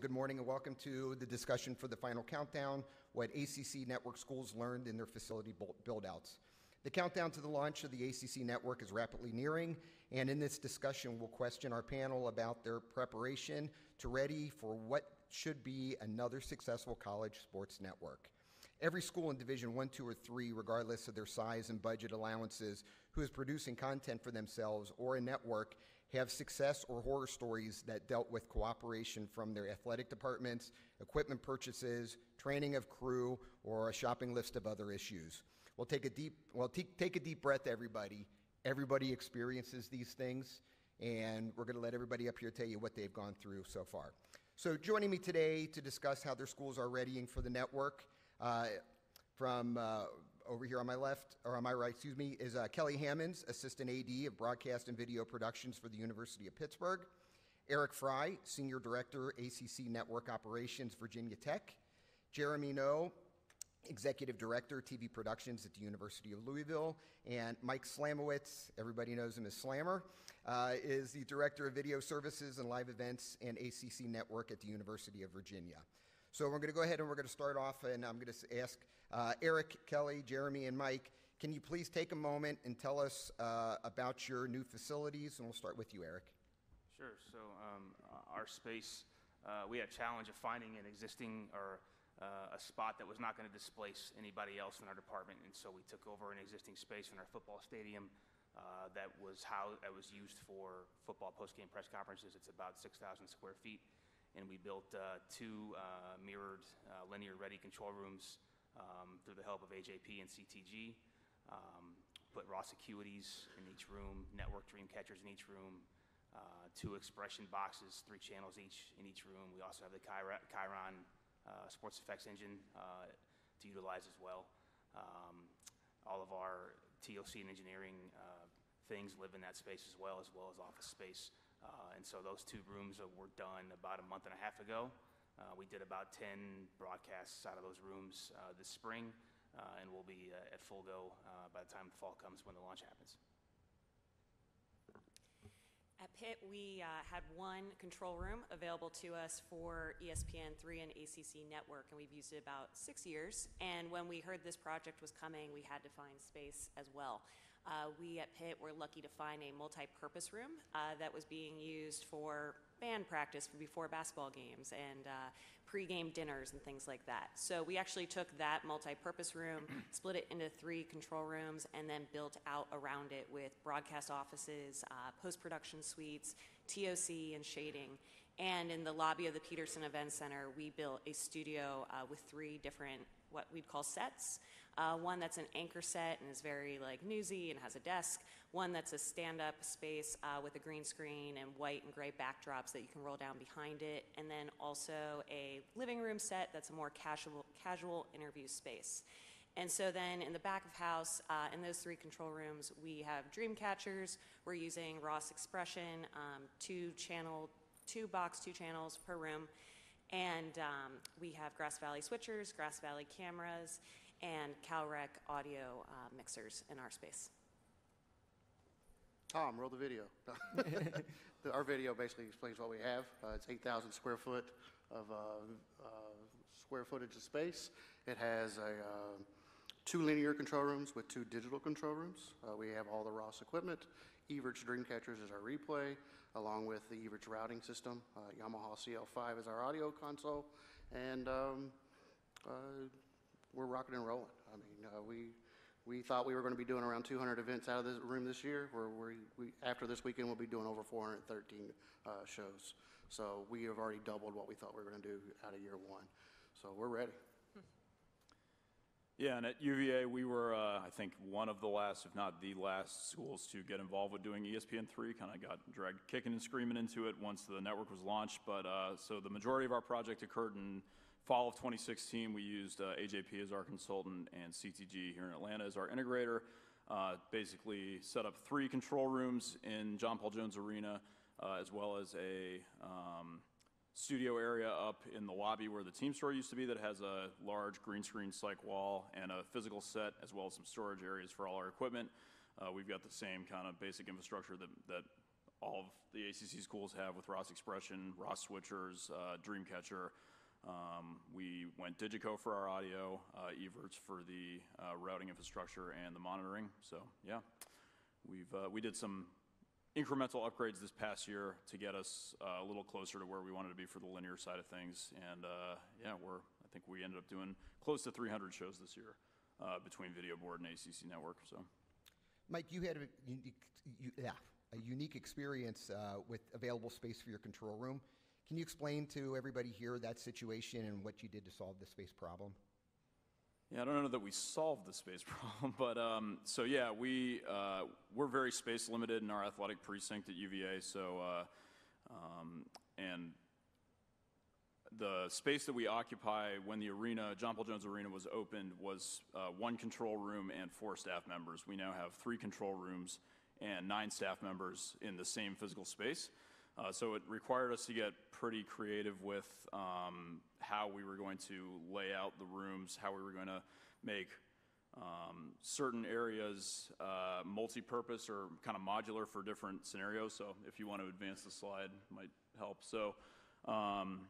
Good morning and welcome to the discussion for the final countdown what ACC network schools learned in their facility buildouts. The countdown to the launch of the ACC network is rapidly nearing, and in this discussion, we'll question our panel about their preparation to ready for what should be another successful college sports network. Every school in Division 1, 2, or 3, regardless of their size and budget allowances, who is producing content for themselves or a network have success or horror stories that dealt with cooperation from their athletic departments, equipment purchases, training of crew, or a shopping list of other issues. We'll take a deep, well, take a deep breath, everybody. Everybody experiences these things, and we're going to let everybody up here tell you what they've gone through so far. So, joining me today to discuss how their schools are readying for the network uh, from uh, over here on my left, or on my right, excuse me, is uh, Kelly Hammonds, Assistant AD of Broadcast and Video Productions for the University of Pittsburgh. Eric Frey, Senior Director, ACC Network Operations, Virginia Tech. Jeremy Noe, Executive Director, TV Productions at the University of Louisville. And Mike Szlamowicz, everybody knows him as Slammer, uh, is the Director of Video Services and Live Events and ACC Network at the University of Virginia. So we're going to go ahead and we're going to start off, and I'm going to ask uh, Eric, Kelly, Jeremy, and Mike, can you please take a moment and tell us uh, about your new facilities? And we'll start with you, Eric. Sure. So um, our space, uh, we had a challenge of finding an existing or uh, a spot that was not going to displace anybody else in our department, and so we took over an existing space in our football stadium. Uh, that was how that was used for football post-game press conferences. It's about 6,000 square feet and we built uh, two uh, mirrored uh, linear ready control rooms um, through the help of AJP and CTG. Um, put Ross Acuities in each room, network dream catchers in each room, uh, two expression boxes, three channels each in each room. We also have the Chyron uh, sports effects engine uh, to utilize as well. Um, all of our TOC and engineering things live in that space as well, as well as office space. Uh, and so those two rooms were done about a month and a half ago. Uh, we did about 10 broadcasts out of those rooms uh, this spring, uh, and we'll be uh, at full go uh, by the time the fall comes when the launch happens. At Pitt, we had one control room available to us for ESPN3 and ACC Network, and we've used it about six years. And when we heard this project was coming, we had to find space as well. Uh, we at Pitt were lucky to find a multi-purpose room uh, that was being used for band practice before basketball games and uh, pre-game dinners and things like that. So we actually took that multi-purpose room, split it into three control rooms, and then built out around it with broadcast offices, uh, post-production suites, TOC, and shading. And in the lobby of the Petersen Event Center, we built a studio uh, with three different what we'd call sets. Uh, one that's an anchor set and is very like newsy and has a desk. One that's a stand-up space uh, with a green screen and white and gray backdrops that you can roll down behind it. And then also a living room set that's a more casual, casual interview space. And so then in the back of house, uh, in those three control rooms, we have dream catchers. We're using Ross Expression, um, two channel, two box, two channels per room. And um, we have Grass Valley switchers, Grass Valley cameras, and CalRec audio uh, mixers in our space. Tom, roll the video. our video basically explains what we have. Uh, it's 8,000 square foot of uh, uh, square footage of space. It has a, uh, two linear control rooms with two digital control rooms. Uh, we have all the Ross equipment. Evertz Dreamcatchers is our replay, along with the Evertz routing system. Yamaha CL5 is our audio console, and um, we're rocking and rolling. I mean, uh, we we thought we were going to be doing around 200 events out of this room this year. Where we, we after this weekend we'll be doing over 413 uh, shows. So we have already doubled what we thought we were going to do out of year one. So we're ready. Yeah, and at UVA, we were, uh, I think, one of the last, if not the last, schools to get involved with doing ESPN3. Kind of got dragged kicking and screaming into it once the network was launched. But uh, so the majority of our project occurred in fall of 2016, we used uh, AJP as our consultant and CTG here in Atlanta as our integrator. Uh, basically set up three control rooms in John Paul Jones Arena, uh, as well as a um, studio area up in the lobby where the team store used to be that has a large green screen cyc wall and a physical set, as well as some storage areas for all our equipment. Uh, we've got the same kind of basic infrastructure that, that all of the ACC schools have with Ross Expression, Ross Switchers, uh, Dreamcatcher. Um, we went Digico for our audio, uh, Evertz for the uh, routing infrastructure and the monitoring. So yeah, we've uh, we did some incremental upgrades this past year to get us uh, a little closer to where we wanted to be for the linear side of things. And uh, yeah, we're I think we ended up doing close to 300 shows this year uh, between Video Board and ACC Network. So. Mike, you had a unique, you, yeah, a unique experience with available space for your control room. Can you explain to everybody here that situation and what you did to solve the space problem? Yeah, I don't know that we solved the space problem, but um, so yeah, we uh, we're very space limited in our athletic precinct at UVA. So uh, um, and the space that we occupy when the arena, John Paul Jones Arena, was opened was uh, one control room and four staff members. We now have three control rooms and nine staff members in the same physical space. Uh, so it required us to get pretty creative with um, how we were going to lay out the rooms, how we were going to make um, certain areas uh, multi-purpose or kind of modular for different scenarios. So if you want to advance the slide, might help. So. Um,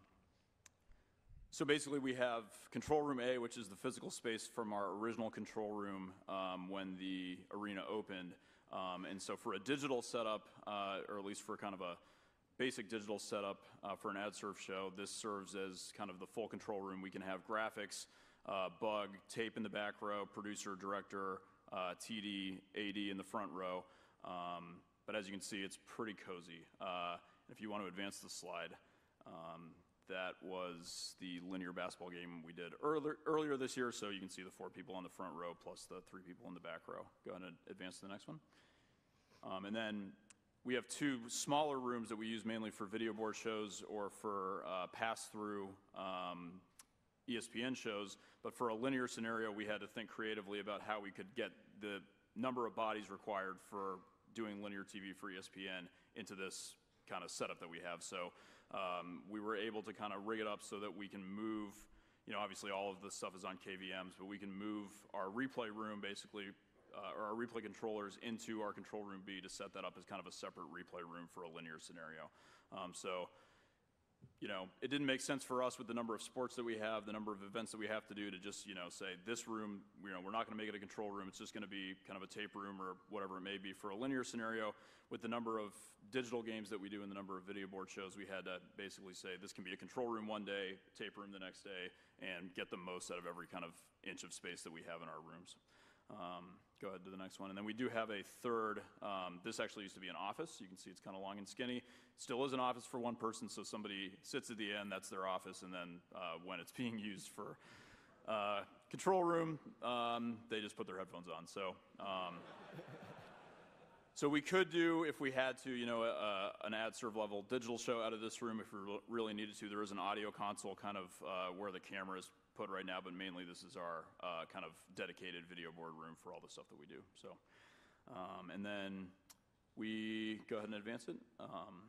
so basically, we have control room A, which is the physical space from our original control room um, when the arena opened. Um, and so for a digital setup, uh, or at least for kind of a basic digital setup uh, for an ad serve show, this serves as kind of the full control room. We can have graphics, uh, bug, tape in the back row, producer, director, uh, TD, AD in the front row. Um, but as you can see, it's pretty cozy. Uh, if you want to advance the slide, um, that was the linear basketball game we did earlier, earlier this year. So you can see the four people on the front row plus the three people in the back row. Go ahead and advance to the next one. Um, and then we have two smaller rooms that we use mainly for video board shows or for uh, pass through um, ESPN shows. But for a linear scenario, we had to think creatively about how we could get the number of bodies required for doing linear TV for ESPN into this kind of setup that we have. So um, we were able to kind of rig it up so that we can move, you know, obviously all of this stuff is on KVMs, but we can move our replay room basically, or our replay controllers into our control room B to set that up as kind of a separate replay room for a linear scenario. Um, so, you know, it didn't make sense for us with the number of sports that we have, the number of events that we have to do to just, you know, say this room, you know, we're not going to make it a control room. It's just going to be kind of a tape room or whatever it may be for a linear scenario. With the number of digital games that we do and the number of video board shows, we had to basically say this can be a control room one day, tape room the next day, and get the most out of every kind of inch of space that we have in our rooms. Um, go ahead to the next one. And then we do have a third. Um, this actually used to be an office. You can see it's kind of long and skinny. Still is an office for one person, so somebody sits at the end, that's their office, and then uh, when it's being used for uh, control room, um, they just put their headphones on. So. Um, so we could do, if we had to, you know, a, an ad serve level digital show out of this room if we re- really needed to. There is an audio console kind of uh, where the camera is put right now, but mainly this is our uh, kind of dedicated video board room for all the stuff that we do. So, um, and then we go ahead and advance it. Um,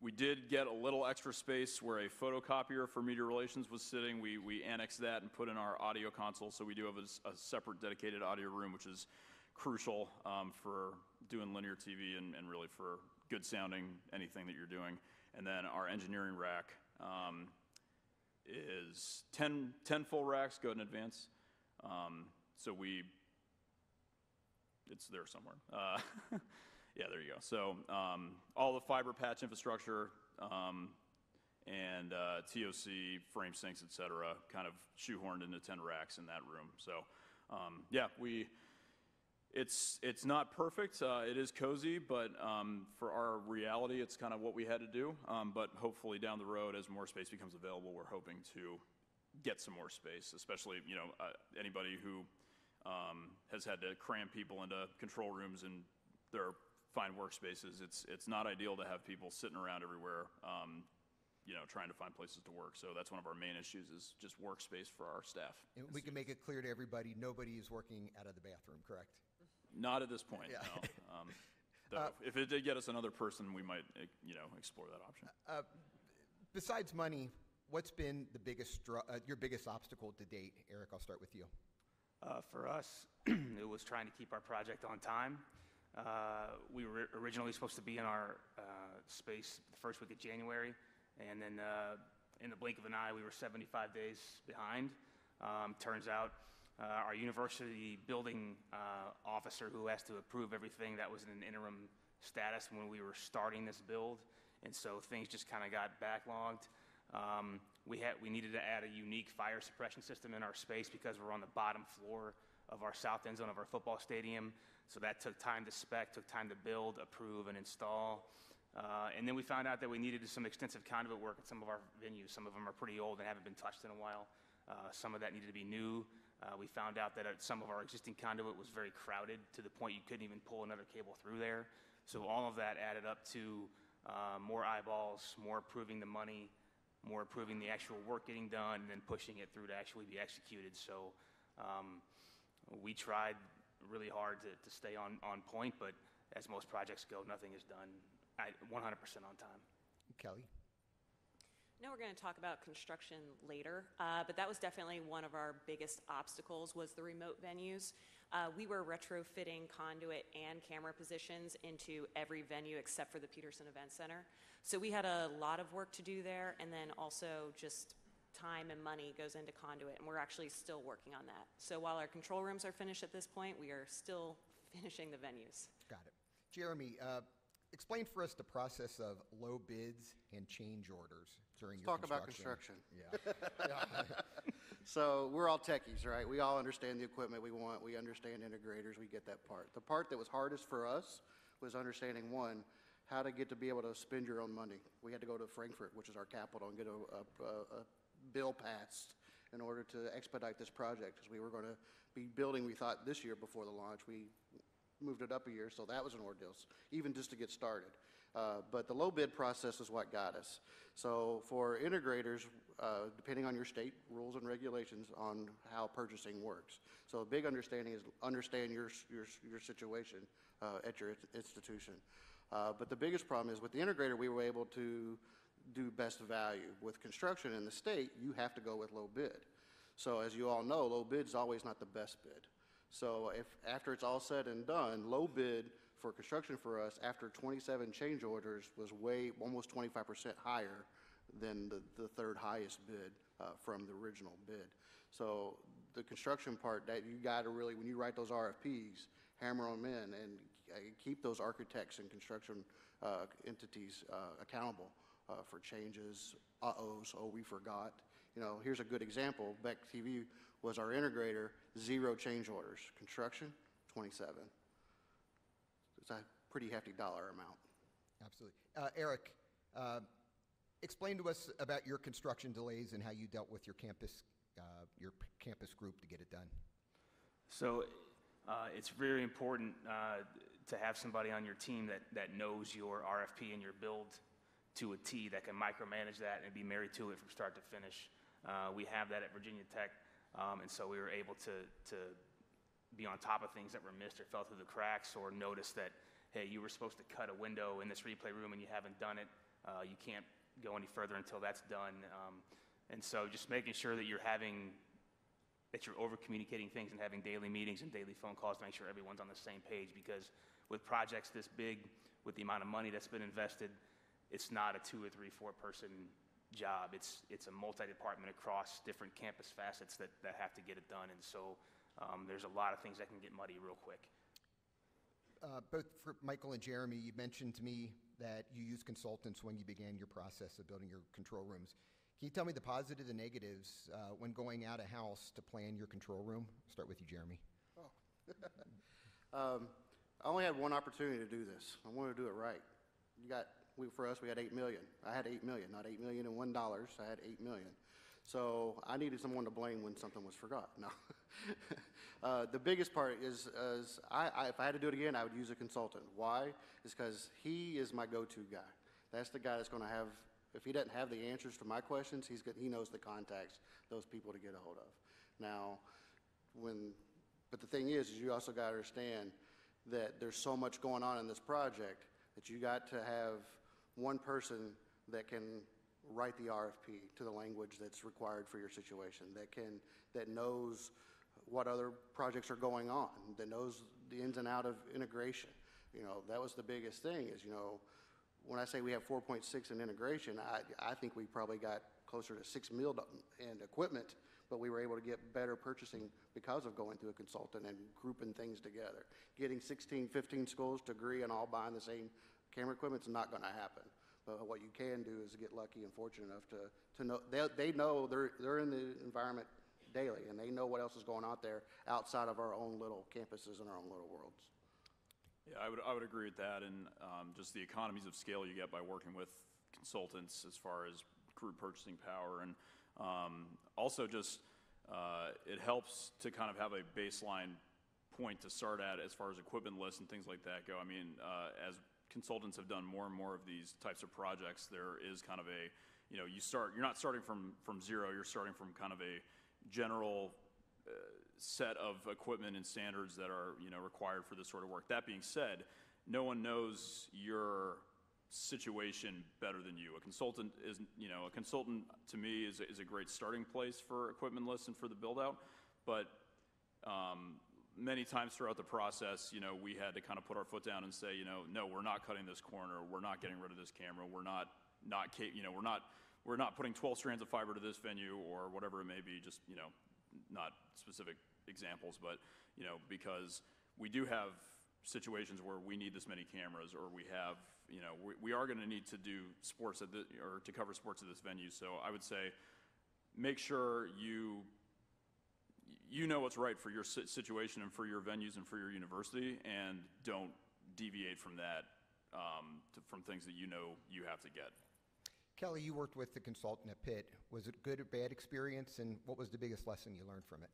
we did get a little extra space where a photocopier for media relations was sitting. We, we annexed that and put in our audio console, so we do have a separate dedicated audio room, which is crucial um, for doing linear TV and, and really for good sounding anything that you're doing. And then our engineering rack um, is 10, 10 full racks. Go and advance. Um, so we, it's there somewhere. Uh, yeah, there you go. So um, all the fiber patch infrastructure um, and uh, TOC, frame syncs, et cetera, kind of shoehorned into 10 racks in that room. So um, yeah, we, it's, it's not perfect. Uh, it is cozy, but um, for our reality, it's kind of what we had to do. Um, but hopefully down the road, as more space becomes available, we're hoping to get some more space, especially, you know, uh, anybody who um, has had to cram people into control rooms and their fine workspaces. It's, it's not ideal to have people sitting around everywhere, um, you know, trying to find places to work. So that's one of our main issues is just workspace for our staff. And we can make it clear to everybody, nobody is working out of the bathroom, correct? Not at this point, Yeah. no. Um, though if it did get us another person, we might, eh, you know, explore that option. Besides money, what's been the biggest, str- uh, your biggest obstacle to date? Eric, I'll start with you. Uh, for us, it was trying to keep our project on time. Uh, We were originally supposed to be in our uh, space the first week of January, and then uh, in the blink of an eye, we were 75 days behind. Um, Turns out, uh, our university building uh, officer who has to approve everything, that was in an interim status when we were starting this build, and so things just kind of got backlogged. Um, We had, we needed to add a unique fire suppression system in our space because we're on the bottom floor of our south end zone of our football stadium. So that took time to spec, took time to build, approve, and install. Uh, And then we found out that we needed some extensive conduit work at some of our venues. Some of them are pretty old and haven't been touched in a while. Uh, Some of that needed to be new. Uh, We found out that uh, some of our existing conduit was very crowded to the point you couldn't even pull another cable through there. So all of that added up to uh, more eyeballs, more approving the money, more approving the actual work getting done, and then pushing it through to actually be executed. So um, we tried really hard to, to stay on, on point, but as most projects go, nothing is done at 100% on time. Kelly? No, we're going to talk about construction later, uh, but that was definitely one of our biggest obstacles was the remote venues. Uh, We were retrofitting conduit and camera positions into every venue except for the Petersen Event Center. So we had a lot of work to do there, and then also just time and money goes into conduit, and we're actually still working on that. So while our control rooms are finished at this point, we are still finishing the venues. Got it. Jeremy, uh, explain for us the process of low bids and change orders during Let's your talk about construction. construction. Yeah. So we're all techies, right? We all understand the equipment we want. We understand integrators. We get that part. The part that was hardest for us was understanding one, how to get to be able to spend your own money. We had to go to Frankfort, which is our capital, and get a, a, a, a bill passed in order to expedite this project because we were going to be building, we thought, this year before the launch. We moved it up a year, so that was an ordeal, even just to get started. Uh, But the low bid process is what got us. So for integrators, uh, depending on your state rules and regulations on how purchasing works. So a big understanding is understand your, your, your situation uh, at your institution. Uh, But the biggest problem is with the integrator, we were able to do best value. With construction in the state, you have to go with low bid. So as you all know, low bid's always not the best bid. So if, after it's all said and done, low bid for construction for us, after 27 change orders, was way, almost 25% higher than the, the third highest bid uh, from the original bid. So the construction part, that you got to really, when you write those RFPs, hammer them in and uh, keep those architects and construction uh, entities uh, accountable uh, for changes, uh-ohs, oh, we forgot. You know, here's a good example. Beck TV was our integrator, zero change orders. Construction, 27. It's a pretty hefty dollar amount. Absolutely. Uh, Eric, uh, explain to us about your construction delays and how you dealt with your campus, uh, your p- campus group to get it done. So uh, it's very important uh, to have somebody on your team that, that knows your RFP and your build to a T, that can micromanage that and be married to it from start to finish. Uh, We have that at Virginia Tech, um, and so we were able to, to be on top of things that were missed or fell through the cracks, or notice that, hey, you were supposed to cut a window in this replay room and you haven't done it. Uh, You can't go any further until that's done. Um, And so just making sure that you're having that you're over communicating things and having daily meetings and daily phone calls to make sure everyone's on the same page because with projects this big, with the amount of money that's been invested, it's not a two or three, four person job. It's, it's a multi-department across different campus facets that, that have to get it done. And so um, there's a lot of things that can get muddy real quick. Uh, Both for Michael and Jeremy, you mentioned to me that you used consultants when you began your process of building your control rooms. Can you tell me the positives and negatives uh, when going out of house to plan your control room? Start with you, Jeremy. Um, I only had one opportunity to do this. I wanted to do it right. You got, we, for us, we had 8 million. I had 8 million, not 8 million and one dollars. I had 8 million. So I needed someone to blame when something was forgot. No. uh, the biggest part is, is I, I, if I had to do it again, I would use a consultant. Why? Is because he is my go-to guy. That's the guy that's going to have, if he doesn't have the answers to my questions, he's he knows the contacts, those people to get a hold of. Now, when, but the thing is, is you also got to understand that there's so much going on in this project that you got to have one person that can write the RFP to the language that's required for your situation, that can, that knows what other projects are going on, that knows the ins and out of integration. You know, that was the biggest thing is, you know, when I say we have 4.6 in integration, I, I think we probably got closer to 6 mil in equipment, but we were able to get better purchasing because of going through a consultant and grouping things together. Getting 16, 15 schools to agree on all buying the same camera equipment's not going to happen. But what you can do is get lucky and fortunate enough to, to know, they, they know, they're, they're in the environment daily, and they know what else is going on there outside of our own little campuses and our own little worlds. Yeah, I would, I would agree with that, and um, just the economies of scale you get by working with consultants as far as group purchasing power, and um, also just, uh, it helps to kind of have a baseline point to start at as far as equipment lists and things like that go. I mean, uh, as consultants have done more and more of these types of projects, there is kind of a, you know, you start, you're not starting from, from zero, you're starting from kind of a general uh, set of equipment and standards that are, you know, required for this sort of work. That being said, no one knows your situation better than you. A consultant is, you know, a consultant to me is, is a great starting place for equipment lists and for the build out. But um, many times throughout the process, you know, we had to kind of put our foot down and say, you know, no, we're not cutting this corner. We're not getting rid of this camera. We're not, not, you know, we're not, we're not putting 12 strands of fiber to this venue or whatever it may be, just, you know, not specific examples, but, you know, because we do have situations where we need this many cameras or we have, you know, we, we are going to need to do sports at the, or to cover sports at this venue. So I would say, make sure you you know what's right for your situation and for your venues and for your university, and don't deviate from that um, to, from things that you know you have to get. Kelly, you worked with the consultant at Pitt. Was it a good or bad experience, and what was the biggest lesson you learned from it?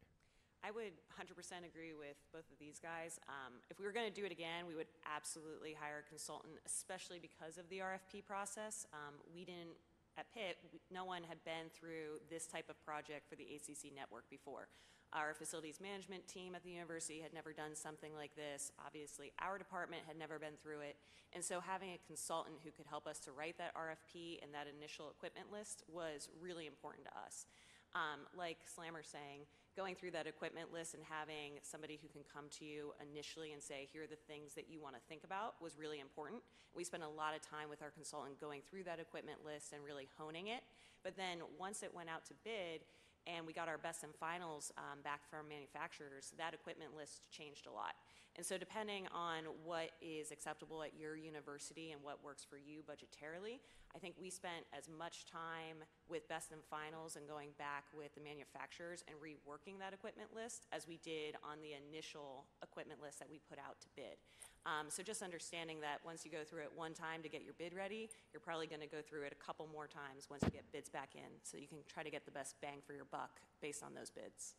I would 100% agree with both of these guys. Um, if we were going to do it again, we would absolutely hire a consultant, especially because of the RFP process. Um, we didn't, at Pitt, we- no one had been through this type of project for the ACC network before. Our facilities management team at the university had never done something like this. Obviously, our department had never been through it. And so having a consultant who could help us to write that RFP and that initial equipment list was really important to us. Um, like Slammer saying, going through that equipment list and having somebody who can come to you initially and say, here are the things that you want to think about was really important. We spent a lot of time with our consultant going through that equipment list and really honing it. But then once it went out to bid and we got our best and finals um, back from manufacturers, that equipment list changed a lot. And so depending on what is acceptable at your university and what works for you budgetarily, I think we spent as much time with best and finals and going back with the manufacturers and reworking that equipment list as we did on the initial equipment list that we put out to bid. Um, so just understanding that once you go through it one time to get your bid ready, you're probably going to go through it a couple more times once you get bids back in, so you can try to get the best bang for your buck based on those bids.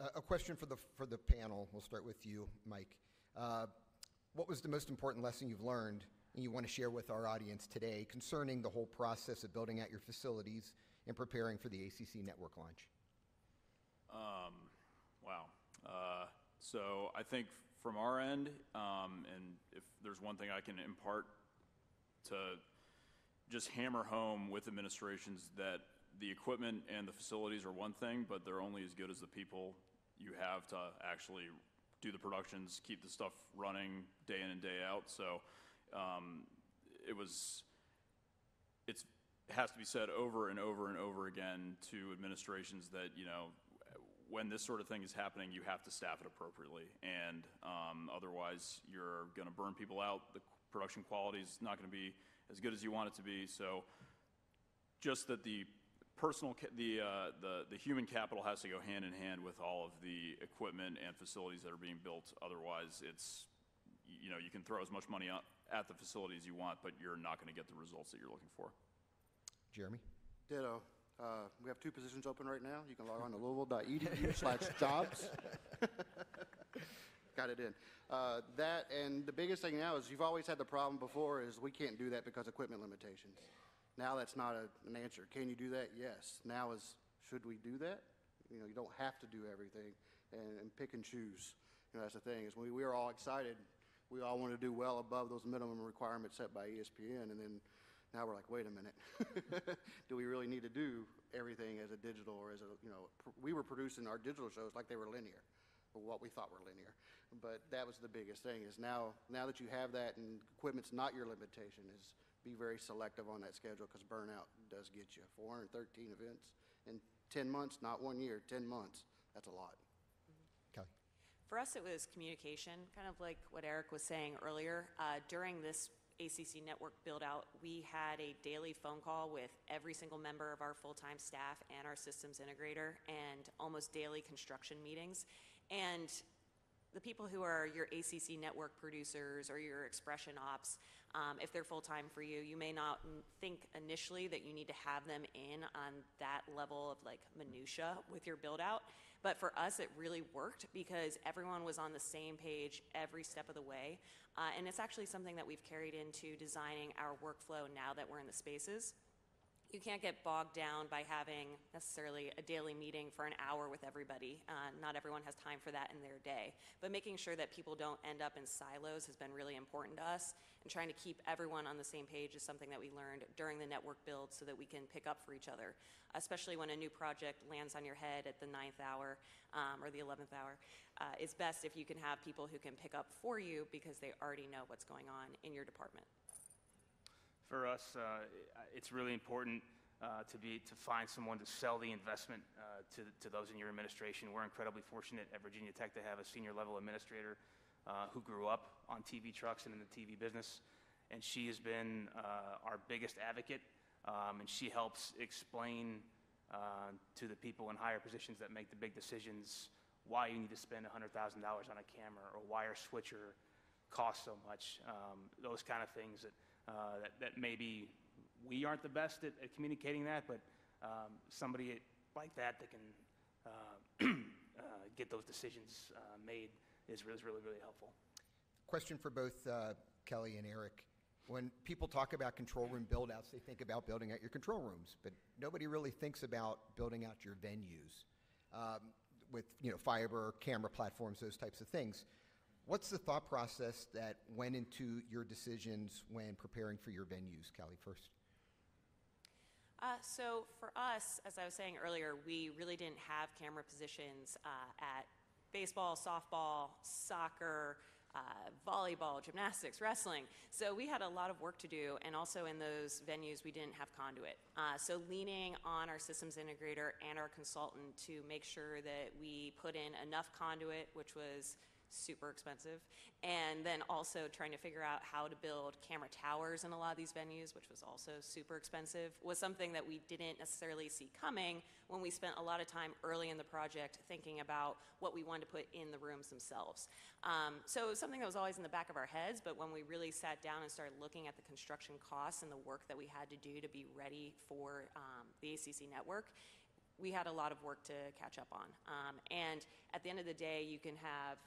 Uh, a question for the for the panel. We'll start with you, Mike. Uh, what was the most important lesson you've learned and you want to share with our audience today concerning the whole process of building out your facilities and preparing for the ACC network launch? Um, wow. Uh, so I think from our end, um, and if there's one thing I can impart to just hammer home with administrations that the equipment and the facilities are one thing, but they're only as good as the people you have to actually do the productions, keep the stuff running day in and day out. So um, it was, it's, it has to be said over and over and over again to administrations that, you know, when this sort of thing is happening, you have to staff it appropriately. And um, otherwise, you're going to burn people out. The production quality is not going to be as good as you want it to be. So just that the personal, the, uh, the, the human capital has to go hand in hand with all of the equipment and facilities that are being built. Otherwise, it's, you know, you can throw as much money at the facilities you want, but you're not going to get the results that you're looking for. Jeremy? Ditto. Uh, We have two positions open right now. You can log on to louisville.edu slash jobs. Got it in. Uh, That, and the biggest thing now is you've always had the problem before is we can't do that because equipment limitations. Now that's not a- an answer. Can you do that? Yes. Now is, should we do that? You know, you don't have to do everything and and pick and choose. You know, that's the thing, is we, we are all excited. We all want to do well above those minimum requirements set by ESPN, and then now we're like, wait a minute. Do we really need to do everything as a digital or as a, you know, pr- we were producing our digital shows like they were linear. or what we thought were linear. But that was the biggest thing, is now, now that you have that and equipment's not your limitation, is be very selective on that schedule, because burnout does get you. 413 events in 10 months, not one year, 10 months, that's a lot. Kelly? For us, it was communication, kind of like what Eric was saying earlier. Uh, During this ACC network build-out, we had a daily phone call with every single member of our full-time staff and our systems integrator, and almost daily construction meetings. And the people who are your ACC network producers or your expression ops, um, if they're full-time for you, you may not think initially that you need to have them in on that level of like minutia with your build-out. But for us, it really worked because everyone was on the same page every step of the way. Uh, and it's actually something that we've carried into designing our workflow now that we're in the spaces you can't get bogged down by having necessarily a daily meeting for an hour with everybody. Uh, not everyone has time for that in their day. But making sure that people don't end up in silos has been really important to us. And trying to keep everyone on the same page is something that we learned during the network build so that we can pick up for each other, especially when a new project lands on your head at the ninth hour um, or the 11th hour. Uh, it's best if you can have people who can pick up for you because they already know what's going on in your department. For us, uh, it's really important uh, to be, to find someone to sell the investment uh, to, to those in your administration. We're incredibly fortunate at Virginia Tech to have a senior level administrator uh, who grew up on TV trucks and in the TV business. And she has been uh, our biggest advocate, um, and she helps explain uh, to the people in higher positions that make the big decisions why you need to spend $100,000 on a camera or why our switcher costs so much. Um, those kind of things that uh, that, that maybe we aren't the best at, at communicating that, but um, somebody like that that can uh, uh, get those decisions uh, made is really, really, really helpful. Question for both uh, Kelly and Eric. When people talk about control room build-outs, they think about building out your control rooms, but nobody really thinks about building out your venues um, with, you know, fiber, camera platforms, those types of things. What's the thought process that went into your decisions when preparing for your venues? Kelly, first. Uh, so for us, as I was saying earlier, we really didn't have camera positions uh, at baseball, softball, soccer, uh, volleyball, gymnastics, wrestling. So we had a lot of work to do, and also in those venues, we didn't have conduit. Uh, so leaning on our systems integrator and our consultant to make sure that we put in enough conduit, which was super expensive. And then also trying to figure out how to build camera towers in a lot of these venues, which was also super expensive, was something that we didn't necessarily see coming when we spent a lot of time early in the project thinking about what we wanted to put in the rooms themselves. Um, so something that was always in the back of our heads, but when we really sat down and started looking at the construction costs and the work that we had to do to be ready for um, the ACC network, we had a lot of work to catch up on. Um, and at the end of the day, you can have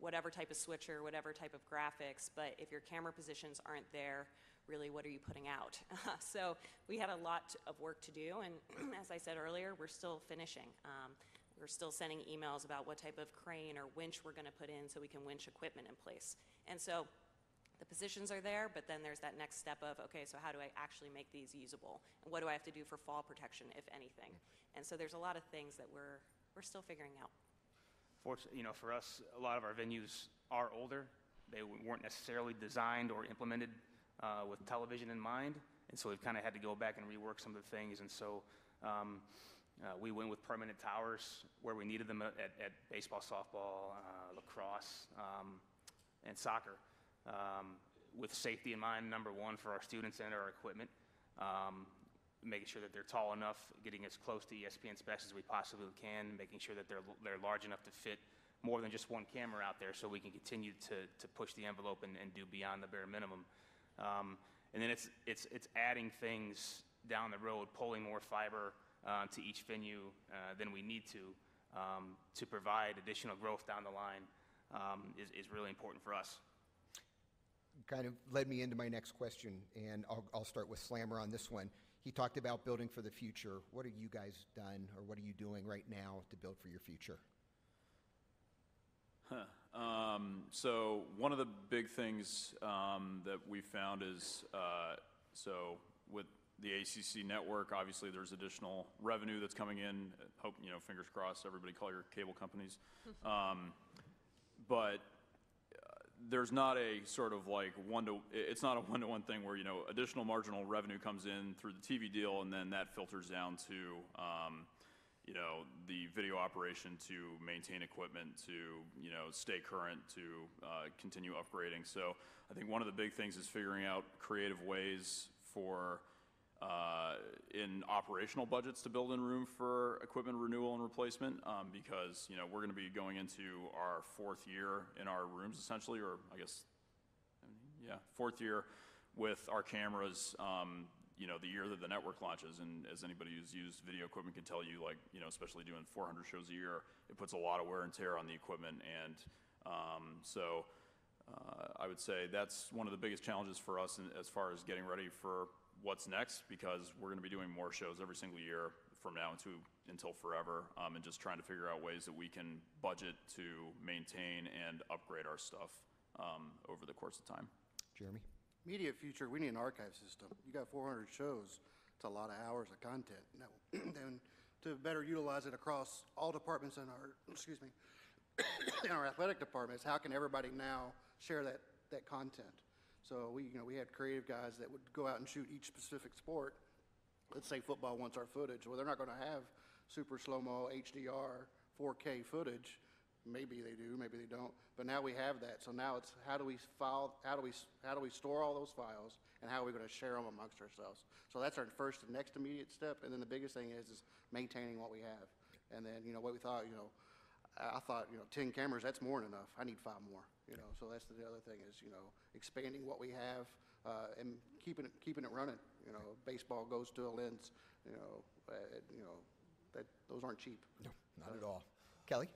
whatever type of switcher, whatever type of graphics, but if your camera positions aren't there, really what are you putting out? so we had a lot of work to do, and as I said earlier, we're still finishing. Um, we're still sending emails about what type of crane or winch we're going to put in so we can winch equipment in place. And so the positions are there, but then there's that next step of, okay, so how do I actually make these usable? And what do I have to do for fall protection, if anything? And so there's a lot of things that we're, we're still figuring out. Fortunately, you know, for us, a lot of our venues are older. They weren't necessarily designed or implemented uh, with television in mind, and so we've kind of had to go back and rework some of the things. And so um, uh, we went with permanent towers where we needed them at, at baseball, softball, uh, lacrosse, um, and soccer, um, with safety in mind, number one, for our students and our equipment. Um, making sure that they're tall enough, getting as close to ESPN specs as we possibly can, making sure that they're, they're large enough to fit more than just one camera out there so we can continue to, to push the envelope and, and do beyond the bare minimum. Um, and then it's, it's, it's adding things down the road, pulling more fiber uh, to each venue uh, than we need to um, to provide additional growth down the line um, is, is really important for us. Kind of led me into my next question, and I'll, I'll start with Slammer on this one. He talked about building for the future. What have you guys done, or what are you doing right now to build for your future? Um, so one of the big things um, that we found is uh, so with the ACC network, obviously, there's additional revenue that's coming in. Hope, you know, fingers crossed, everybody call your cable companies. Um, But there's not a sort of like one to, it's not a one-to-one thing where, you know, additional marginal revenue comes in through the TV deal, and then that filters down to, um, you know, the video operation to maintain equipment, to, you know, stay current, to uh, continue upgrading. So I think one of the big things is figuring out creative ways for, uh, in operational budgets to build in room for equipment renewal and replacement, um, because, you know, we're gonna be going into our fourth year in our rooms essentially, or I guess, yeah, fourth year with our cameras, um, you know, the year that the network launches, and as anybody who's used video equipment can tell you, like, you know, especially doing 400 shows a year, it puts a lot of wear and tear on the equipment, and um, so uh, I would say that's one of the biggest challenges for us in, as far as getting ready for what's next, because we're going to be doing more shows every single year from now into until forever, um, and just trying to figure out ways that we can budget to maintain and upgrade our stuff um, over the course of time. Jeremy? Immediate future, we need an archive system. You got 400 shows, it's a lot of hours of content. Now, And to better utilize it across all departments in our, excuse me, in our athletic departments, how can everybody now share that, that content? So we, you know, we had creative guys that would go out and shoot each specific sport. Let's say football wants our footage. Well, they're not going to have super slow-mo, HDR, 4K footage. Maybe they do, maybe they don't. But now we have that. So now it's how do we file, how do we, how do we store all those files and how are we going to share them amongst ourselves? So that's our first and next immediate step. And then the biggest thing is, is maintaining what we have. And then, you know, what we thought, you know, I I thought, you know, 10 cameras, that's more than enough. I need five more, you know. So that's the other thing is, you know, expanding what we have uh, and keeping it, keeping it running. You know, baseball goes to a lens, you know, uh, you know, that, those aren't cheap. No, not at all. Kelly?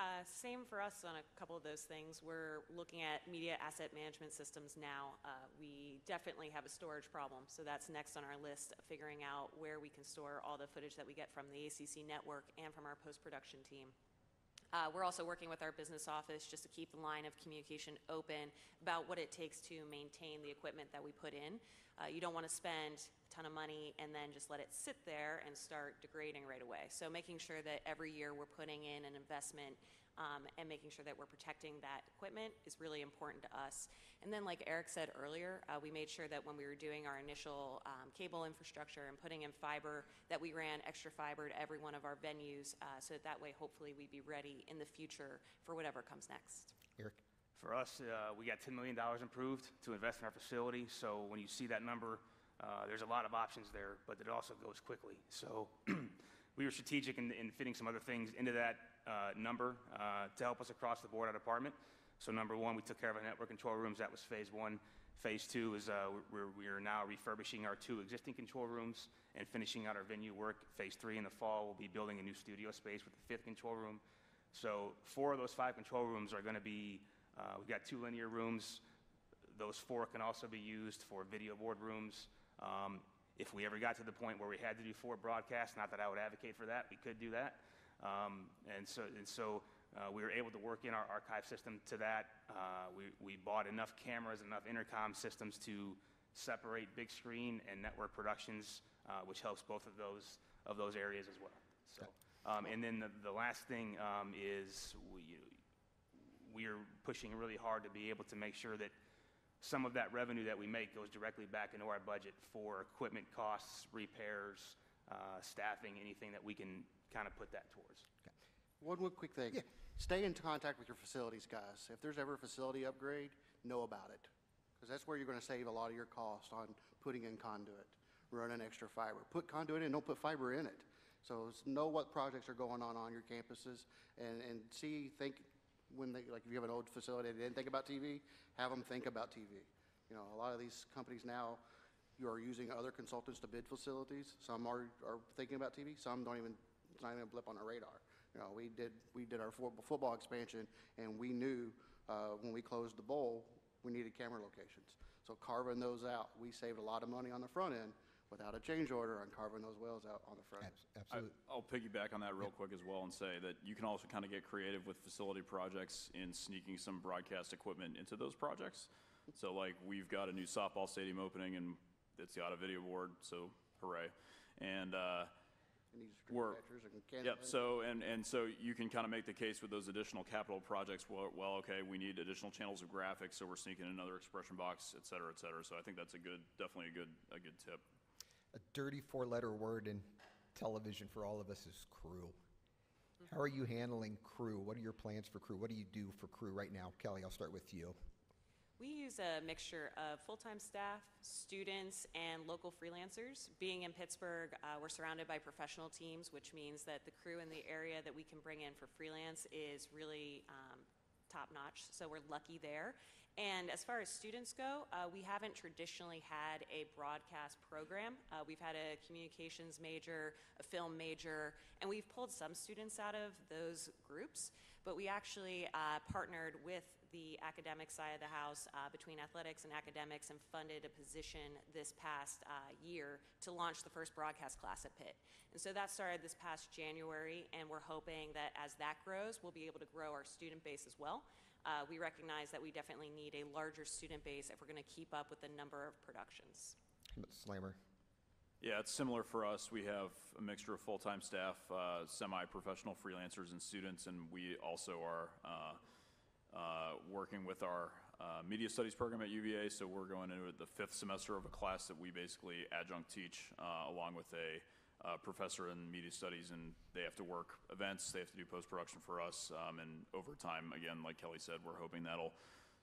Uh, Same for us on a couple of those things. We're looking at media asset management systems now. Uh, We definitely have a storage problem, so that's next on our list, figuring out where we can store all the footage that we get from the ACC network and from our post-production team. Uh, We're also working with our business office just to keep the line of communication open about what it takes to maintain the equipment that we put in. Uh, You don't want to spend a ton of money and then just let it sit there and start degrading right away. So making sure that every year we're putting in an investment um, and making sure that we're protecting that equipment is really important to us. And then, like Eric said earlier, uh, we made sure that when we were doing our initial um, cable infrastructure and putting in fiber, that we ran extra fiber to every one of our venues, uh, so that that way, hopefully, we'd be ready in the future for whatever comes next. Eric? For us, uh, we got $10 million improved to invest in our facility, so when you see that number, uh, there's a lot of options there, but it also goes quickly. So we were strategic in, in fitting some other things into that uh, number uh, to help us across the board, our department. So number one, we took care of our network control rooms. That was phase one. Phase two is uh, we're, we are now refurbishing our two existing control rooms and finishing out our venue work. Phase three in the fall, we'll be building a new studio space with the fifth control room. So four of those five control rooms are going to be, uh, we've got two linear rooms. Those four can also be used for video board rooms. Um, If we ever got to the point where we had to do four broadcasts, not that I would advocate for that, we could do that. Um, And so, and so uh, we were able to work in our archive system to that. Uh, We, we bought enough cameras, enough intercom systems to separate big screen and network productions, uh, which helps both of those, of those areas as well. So, um, and then the, the last thing um, is we, we are pushing really hard to be able to make sure that some of that revenue that we make goes directly back into our budget for equipment costs, repairs, uh, staffing, anything that we can kind of put that towards. One one quick thing. Yeah. Stay in contact with your facilities guys. If there's ever a facility upgrade, know about it. Because that's where you're going to save a lot of your cost on putting in conduit, running extra fiber. Put conduit in, don't put fiber in it. So know what projects are going on on your campuses and, and see, think, when they, like if you have an old facility that didn't think about TV, have them think about TV. You know, a lot of these companies now, you are using other consultants to bid facilities. Some are, are thinking about TV, some don't even, it's not even a blip on their radar. You know, we did, we did our fo- football expansion, and we knew, uh, when we closed the bowl, we needed camera locations. So carving those out, we saved a lot of money on the front end without a change order on carving those wells out on the front end. Abs- I- Absolutely. I'll piggyback on that real quick as well and say that you can also kind of get creative with facility projects in sneaking some broadcast equipment into those projects. So like, we've got a new softball stadium opening and it's got a video Award, so hooray. And, uh, And these screen We're- catchers and can- Yep, so, and, and so you can kind of make the case with those additional capital projects, well, well, okay, we need additional channels of graphics, so we're sneaking another expression box, et cetera, et cetera. So I think that's a good, definitely a good, a good tip. A dirty four-letter word in television for all of us is crew. How are you handling crew? What are your plans for crew? What do you do for crew right now? Kelly, I'll start with you. We use a mixture of full-time staff, students, and local freelancers. Being in Pittsburgh, uh, we're surrounded by professional teams, which means that the crew in the area that we can bring in for freelance is really um, top-notch, so we're lucky there. And as far as students go, uh, we haven't traditionally had a broadcast program. Uh, we've had a communications major, a film major, and we've pulled some students out of those groups. But we actually uh, partnered with the academic side of the house uh, between athletics and academics and funded a position this past uh, year to launch the first broadcast class at Pitt. And so that started this past January, and we're hoping that as that grows, we'll be able to grow our student base as well. Uh, we recognize that we definitely need a larger student base if we're going to keep up with the number of productions. Slammer. Yeah, it's similar for us. We have a mixture of full-time staff, uh, semi-professional freelancers and students, and we also are uh, working with our uh, media studies program at UVA. So we're going into the fifth semester of a class that we basically adjunct teach, uh, along with a uh, professor in media studies, and they have to work events, they have to do post-production for us, um, and over time, again, like Kelly said, we're hoping that'll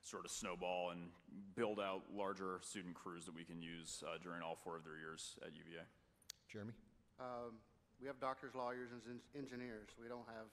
sort of snowball and build out larger student crews that we can use uh, during all four of their years at UVA. Jeremy? Um, We have doctors, lawyers, and engineers. We don't have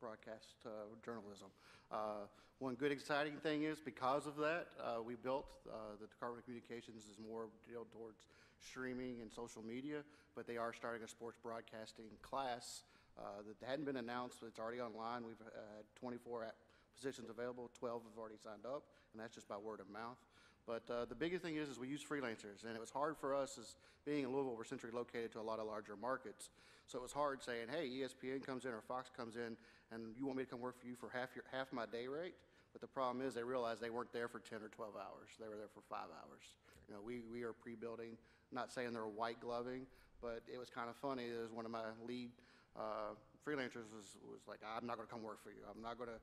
broadcast uh, journalism. Uh, One good exciting thing is because of that, uh, we built, uh, the Department of Communications is more geared towards streaming and social media, but they are starting a sports broadcasting class uh, that hadn't been announced, but it's already online. We've uh, had 24 app- positions available, 12 have already signed up, and that's just by word of mouth. But uh, the biggest thing is, is we use freelancers, and it was hard for us as being in Louisville, we're centrally located to a lot of larger markets. So it was hard saying, hey, ESPN comes in or Fox comes in, and you want me to come work for you for half your, half my day rate? But the problem is, they realized they weren't there for 10 or 12 hours. They were there for five hours. You know, we, we are pre-building, not saying they're white gloving, but it was kind of funny. There was one of my lead uh, freelancers was, was like, I'm not going to come work for you. I'm not going to,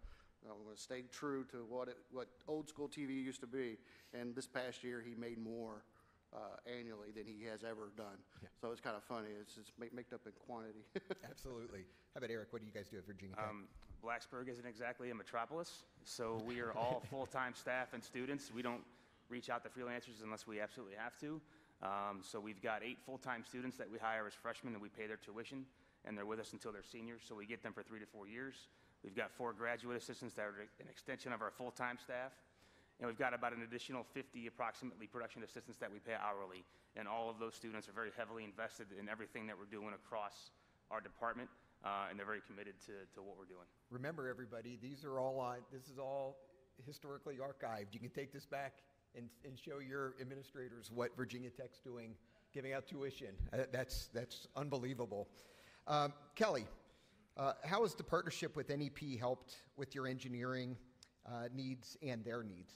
I'm going to stay true to what it, what old school TV used to be. And this past year, he made more uh, annually than he has ever done. So it's kind of funny. It's just make, made up in quantity. Absolutely. How about Eric? What do you guys do at Virginia Tech? Um, Blacksburg isn't exactly a metropolis, so we are all full-time staff and students. We don't reach out to freelancers unless we absolutely have to. Um, So we've got eight full-time students that we hire as freshmen, and we pay their tuition, and they're with us until they're seniors, so we get them for three to four years. We've got four graduate assistants that are an extension of our full-time staff, and we've got about an additional 50 approximately production assistants that we pay hourly. And all of those students are very heavily invested in everything that we're doing across our department, uh, and they're very committed to to what we're doing. Remember, everybody, these are all on, this is all historically archived. You can take this back and, and show your administrators what Virginia Tech's doing, giving out tuition. Uh, That's, that's unbelievable. Um, Kelly, uh, how has the partnership with NEP helped with your engineering uh, needs and their needs?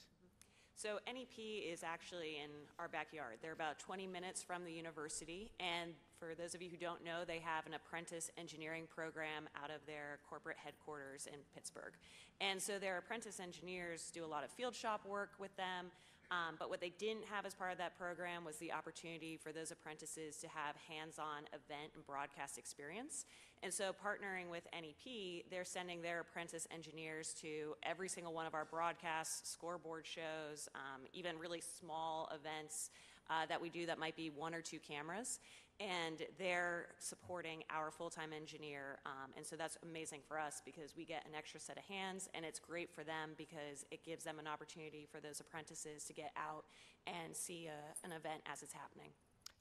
So NEP is actually in our backyard. They're about 20 minutes from the university, and for those of you who don't know, they have an apprentice engineering program out of their corporate headquarters in Pittsburgh. And so their apprentice engineers do a lot of field shop work with them, um, but what they didn't have as part of that program was the opportunity for those apprentices to have hands-on event and broadcast experience. And so partnering with NEP, they're sending their apprentice engineers to every single one of our broadcasts, scoreboard shows, um, even really small events uh, that we do that might be one or two cameras. And they're supporting our full-time engineer. Um, and so that's amazing for us because we get an extra set of hands and it's great for them because it gives them an opportunity for those apprentices to get out and see a, an event as it's happening.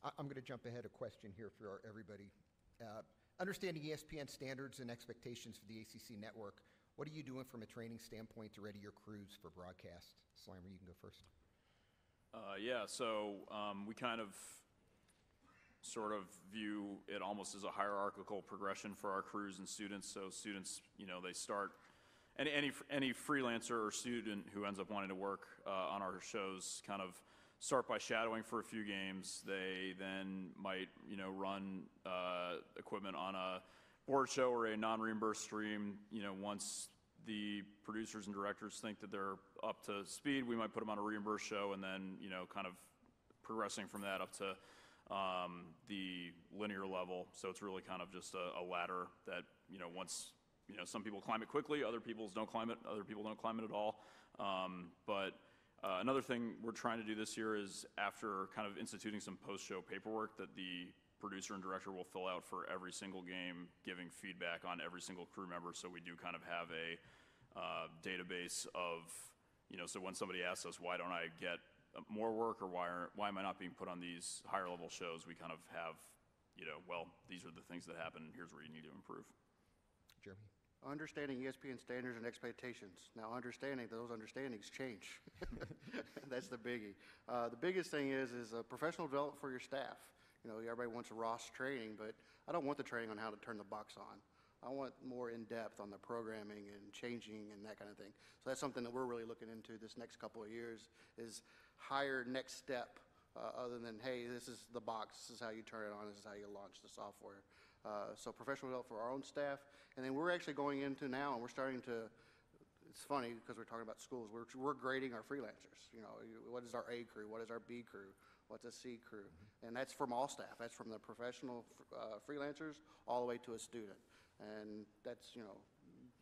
I- I'm going to jump ahead a question here for our- everybody. Uh, Understanding ESPN standards and expectations for the ACC network, what are you doing from a training standpoint to ready your crews for broadcast? Slimer, you can go first. Uh, yeah, so um, we kind of sort of view it almost as a hierarchical progression for our crews and students. So students, you know, they start any any any freelancer or student who ends up wanting to work uh, on our shows kind of start by shadowing for a few games. They then might, you know, run uh, equipment on a board show or a non-reimbursed stream. You know, once the producers and directors think that they're up to speed, we might put them on a reimbursed show and then, you know, kind of progressing from that up to the linear level. So it's really kind of just a, ladder that, you know, once, you know, some people climb it quickly, other people don't climb it, other people don't climb it at all. Um, but uh, another thing we're trying to do this year is after kind of instituting some post-show paperwork that the producer and director will fill out for every single game, giving feedback on every single crew member. So we do kind of have a uh, database of, you know, so when somebody asks us, why don't I get more work or why, are, why am I not being put on these higher level shows, we kind of have, you know, well, these are the things that happen, here's where you need to improve. Jeremy? Understanding ESPN standards and expectations. Now, understanding those understandings change. That's the biggie. Uh, the biggest thing is is uh, professional development for your staff. You know, everybody wants a Ross training, but I don't want the training on how to turn the box on. I want more in depth on the programming and changing and that kind of thing. So that's something that we're really looking into this next couple of years is higher next step uh, other than hey, this is the box, this is how you turn it on, this is how you launch the software. Uh, so professional development for our own staff, and then we're actually going into now and we're starting to it's funny because we're talking about schools. We're, we're grading our freelancers. You know, what is our A crew? What is our B crew? What's a C crew? And that's from all staff. That's from the professional uh, freelancers all the way to a student. And that's, you know,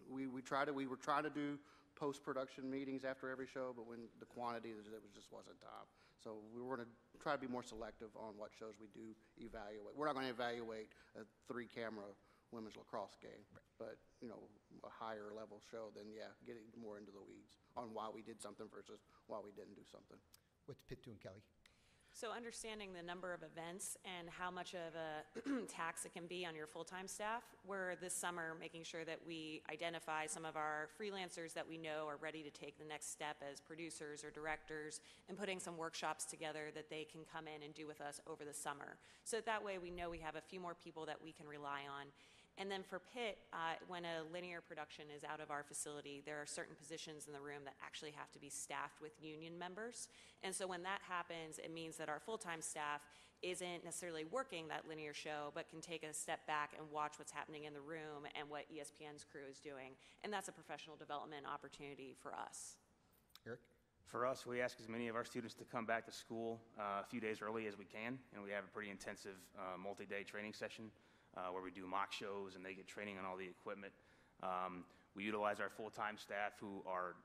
we, we try to, we were trying to do post-production meetings after every show, but when the quantity, there was- just wasn't time. So we were going to try to be more selective on what shows we do evaluate. We're not going to evaluate a three-camera women's lacrosse game, but, you know, a higher level show, then yeah, getting more into the weeds on why we did something versus why we didn't do something. What's Pitt doing, Kelly? So understanding the number of events and how much of a tax it can be on your full-time staff, we're this summer making sure that we identify some of our freelancers that we know are ready to take the next step as producers or directors and putting some workshops together that they can come in and do with us over the summer. So that way we know we have a few more people that we can rely on. And then for Pitt, uh, when a linear production is out of our facility, there are certain positions in the room that actually have to be staffed with union members. And so when that happens, it means that our full-time staff isn't necessarily working that linear show, but can take a step back and watch what's happening in the room and what ESPN's crew is doing. And that's a professional development opportunity for us. Eric? For us, we ask as many of our students to come back to school uh, a few days early as we can, and we have a pretty intensive uh, multi-day training session uh, where we do mock shows and they get training on all the equipment. Um, We utilize our full-time staff who are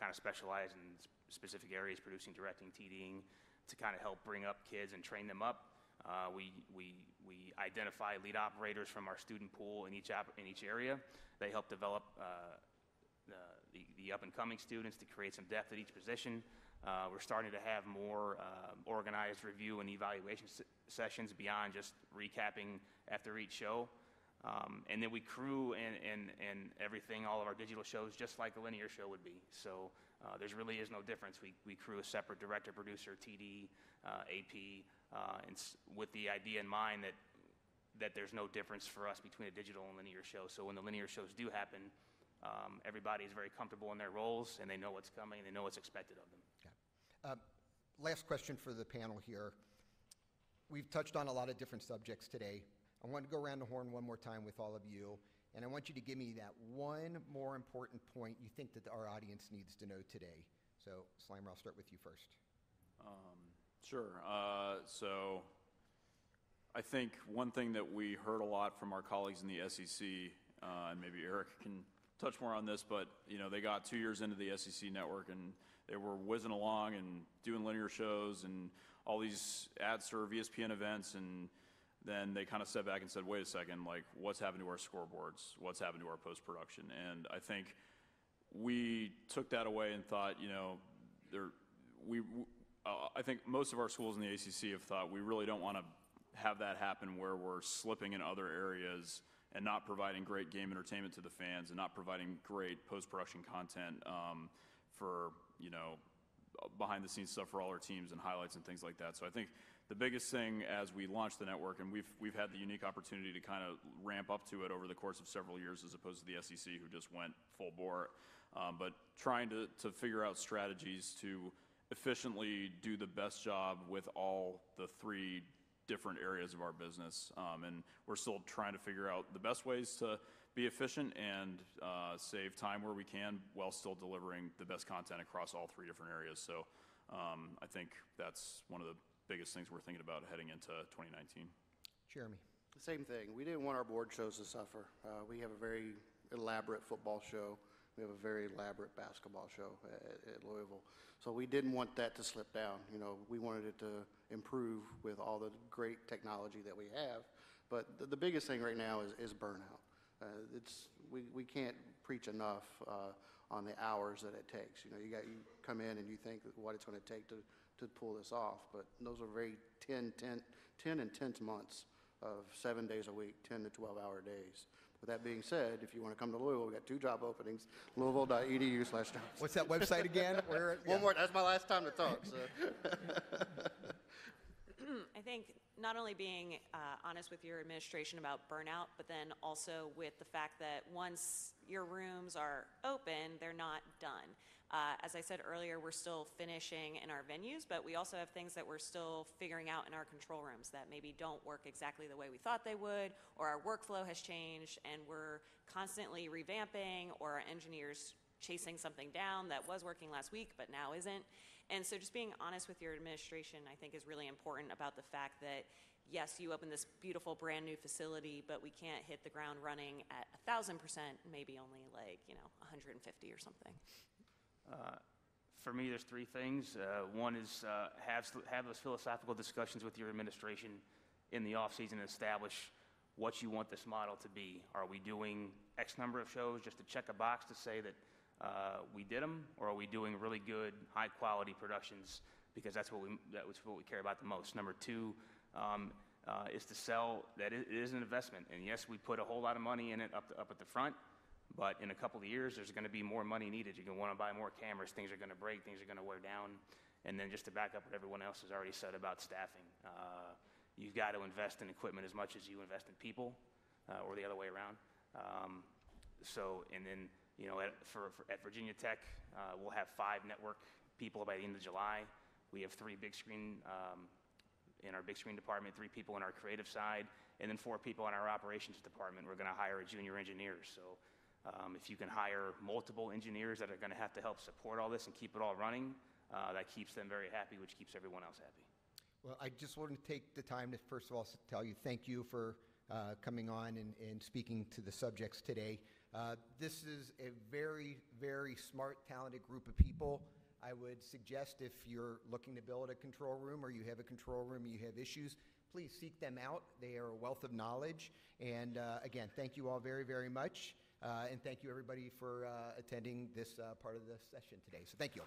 kind of specialized in specific areas, producing, directing, TDing, to kind of help bring up kids and train them up. Uh, We, we, we identify lead operators from our student pool in each, op- in each area. They help develop uh, the, the- the up-and-coming students to create some depth at each position. Uh, We're starting to have more um, organized review and evaluation sessions beyond just recapping after each show. Um, And then we crew and, and, and everything, all of our digital shows, just like a linear show would be. So uh, there's really is no difference. We, we crew a separate director, producer, TD, uh, AP, uh, and s- with the idea in mind that, that there's no difference for us between a digital and linear show. So when the linear shows do happen, um, everybody is very comfortable in their roles, and they know what's coming, and they know what's expected of them. Uh, Last question for the panel here. We've touched on a lot of different subjects today. I want to go around the horn one more time with all of you, and I want you to give me that one more important point you think that our audience needs to know today. So, Slimer, I'll start with you first. Um, Sure. Uh, So I think one thing that we heard a lot from our colleagues in the SEC, uh, and maybe Eric can touch more on this, but, you know, they got two years into the SEC network and they were whizzing along and doing linear shows and all these ad serve ESPN events and then they kind of stepped back and said, wait a second, like, what's happened to our scoreboards? What's happened to our post-production? And I think we took that away and thought, you know, there, we, uh, I think most of our schools in the ACC have thought we really don't want to have that happen where we're slipping in other areas and not providing great game entertainment to the fans and not providing great post-production content um, for, you know, behind the scenes stuff for all our teams and highlights and things like that. So I think the biggest thing as we launch the network, and we've, we've had the unique opportunity to kind of ramp up to it over the course of several years as opposed to the SEC who just went full bore. Um, but trying to, to figure out strategies to efficiently do the best job with all the three different areas of our business. Um, and we're still trying to figure out the best ways to be efficient and uh, save time where we can while still delivering the best content across all three different areas. So um, I think that's one of the biggest things we're thinking about heading into 2019. Jeremy? Same thing. We didn't want our board shows to suffer. Uh, we have a very elaborate football show. We have a very elaborate basketball show at, at Louisville. So we didn't want that to slip down. You know, we wanted it to improve with all the great technology that we have. But the, the biggest thing right now is, is burnout. Uh, it's, we, we can't preach enough uh, on the hours that it takes. You know, you got, you come in and you think what it's going to take to, to pull this off, but those are very 10, 10, 10 intense months of seven days a week, 10 to 12 hour days. With that being said, if you want to come to Louisville, we've got two job openings, louisville.edu slash jobs. What's that website again? Where? One more, that's my last time to talk, so. I think not only being uh, honest with your administration about burnout, but then also with the fact that once your rooms are open, they're not done. Uh, As I said earlier, we're still finishing in our venues, but we also have things that we're still figuring out in our control rooms that maybe don't work exactly the way we thought they would, or our workflow has changed, and we're constantly revamping, or our engineers chasing something down that was working last week but now isn't. And so just being honest with your administration, I think, is really important about the fact that, yes, you open this beautiful brand-new facility, but we can't hit the ground running at a thousand percent, maybe only like, you know, hundred and fifty or something. For me, there's three things. Uh, One is uh, have, have those philosophical discussions with your administration in the off-season and establish what you want this model to be. Are we doing X number of shows just to check a box to say that uh, we did them? Or are we doing really good, high-quality productions? Because that's what we, that's what we care about the most. Number two um, uh, is to sell, that it is an investment. And yes, we put a whole lot of money in it up, up at the front, but in a couple of years, there's going to be more money needed. You're going to want to buy more cameras. Things are going to break. Things are going to wear down. And then just to back up what everyone else has already said about staffing, uh, you've got to invest in equipment as much as you invest in people, uh, or the other way around. Um, so, and then you know, at, for, for at Virginia Tech, uh, we'll have five network people by the end of July. We have three big screen um, in our big screen department, three people in our creative side, and then four people in our operations department. We're going to hire a junior engineer. So um, if you can hire multiple engineers that are going to have to help support all this and keep it all running, uh, that keeps them very happy, which keeps everyone else happy. Well, I just want to take the time to, first of all, tell you thank you for uh, coming on and, and speaking to the subjects today. Uh, This is a very, very smart, talented group of people. I would suggest if you're looking to build a control room or you have a control room and you have issues, please seek them out. They are a wealth of knowledge. And uh, again, thank you all very, very much. Uh, And thank you, everybody, for uh, attending this uh, part of the session today. So thank you.